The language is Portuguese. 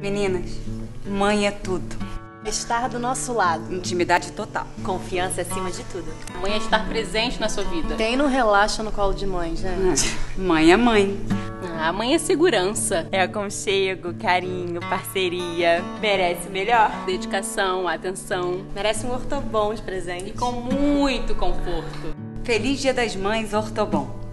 Meninas, mãe é tudo. Estar do nosso lado. Intimidade total. Confiança acima de tudo. Mãe é estar presente na sua vida. Quem não relaxa no colo de mãe, gente? Mãe é mãe. A mãe é segurança. É aconchego, carinho, parceria. Merece melhor. Dedicação, atenção. Merece um ortobom de presente. E com muito conforto. Feliz Dia das Mães, Ortobom.